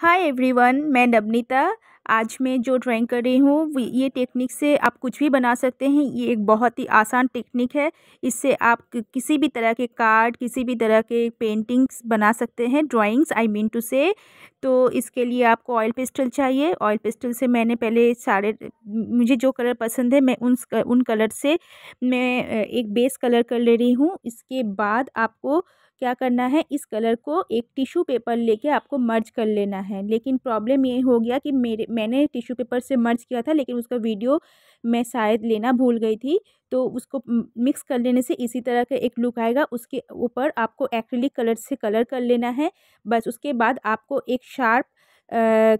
Hi everyone मैं नवनीता। आज मैं जो ड्राइंग कर रही हूँ ये टेक्निक से आप कुछ भी बना सकते हैं। ये एक बहुत ही आसान टेक्निक है। इससे आप किसी भी तरह के कार्ड किसी भी तरह के पेंटिंग्स बना सकते हैं ड्राइंग्स आई मीन टू से तो इसके लिए आपको ऑयल पेस्टल चाहिए। ऑयल पेस्टल से मैंने पहले सारे, मुझे जो कलर पसंद है, मैं उन उन कलर से मैं एक बेस कलर कर ले रही हूँ। इसके बाद आपको क्या करना है? इस कलर को एक टिश्यू पेपर लेके आपको मर्ज कर लेना है। लेकिन प्रॉब्लम ये हो गया कि मेरे, मैंने टिश्यू पेपर से मर्ज किया था, लेकिन उसका वीडियो मैं शायद लेना भूल गई थी। तो उसको मिक्स कर लेने से इसी तरह का एक लुक आएगा। उसके ऊपर आपको एक्रेलिक कलर से कलर कर लेना है। बस उसके बाद आपको एक शार्प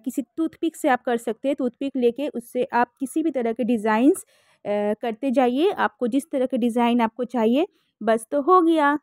किसी टूथपिक से आप कर सकते हैं। टूथपिक लेके उससे आप किसी भी तरह के डिज़ाइंस करते जाइए। आपको जिस तरह के डिज़ाइन आपको चाहिए। बस तो हो गया।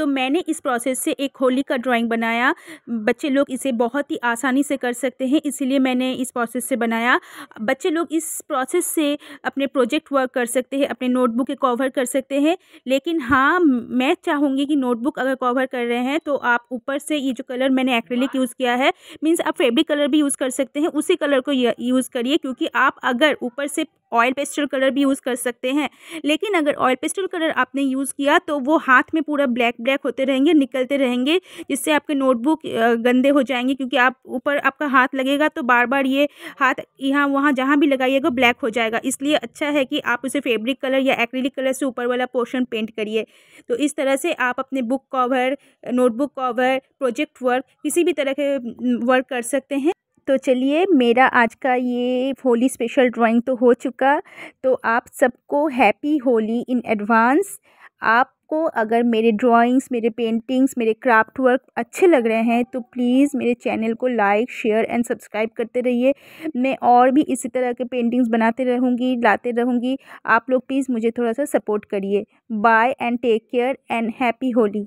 तो मैंने इस प्रोसेस से एक होली का ड्राइंग बनाया। बच्चे लोग इसे बहुत ही आसानी से कर सकते हैं, इसीलिए मैंने इस प्रोसेस से बनाया। बच्चे लोग इस प्रोसेस से अपने प्रोजेक्ट वर्क कर सकते हैं, अपने नोटबुक के कवर कर सकते हैं। लेकिन हाँ मैं चाहूँगी कि नोटबुक अगर कवर कर रहे हैं तो आप ऊपर से ये जो कलर मैंने एक्रेलिक यूज़ किया है मीन्स आप फेब्रिक कलर भी यूज़ कर सकते हैं, उसी कलर को यूज़ करिए, क्योंकि आप अगर ऊपर से ऑयल पेस्टल कलर भी यूज़ कर सकते हैं। लेकिन अगर ऑयल पेस्टल कलर आपने यूज़ किया तो वो हाथ में पूरा ब्लैक ब्लैक होते रहेंगे, निकलते रहेंगे, जिससे आपके नोटबुक गंदे हो जाएँगे, क्योंकि आप ऊपर आपका हाथ लगेगा तो बार बार ये हाथ यहाँ, वहाँ जहाँ भी लगाइएगा ब्लैक हो जाएगा। इसलिए अच्छा है कि आप उसे फेब्रिक कलर या एक्रीलिक कलर से ऊपर वाला पोर्शन पेंट करिए। तो इस तरह से आप अपने book cover notebook cover project work किसी भी तरह के वर्क कर सकते हैं। तो चलिए, मेरा आज का ये होली स्पेशल ड्राइंग तो हो चुका। तो आप सबको हैप्पी होली इन एडवांस आपको अगर मेरे ड्राइंग्स मेरे पेंटिंग्स मेरे क्राफ्ट वर्क अच्छे लग रहे हैं तो प्लीज़ मेरे चैनल को लाइक शेयर एंड सब्सक्राइब करते रहिए। मैं और भी इसी तरह के पेंटिंग्स बनाते रहूँगी, लाते रहूँगी। आप लोग प्लीज़ मुझे थोड़ा सा सपोर्ट करिए। Bye and take care and happy Holi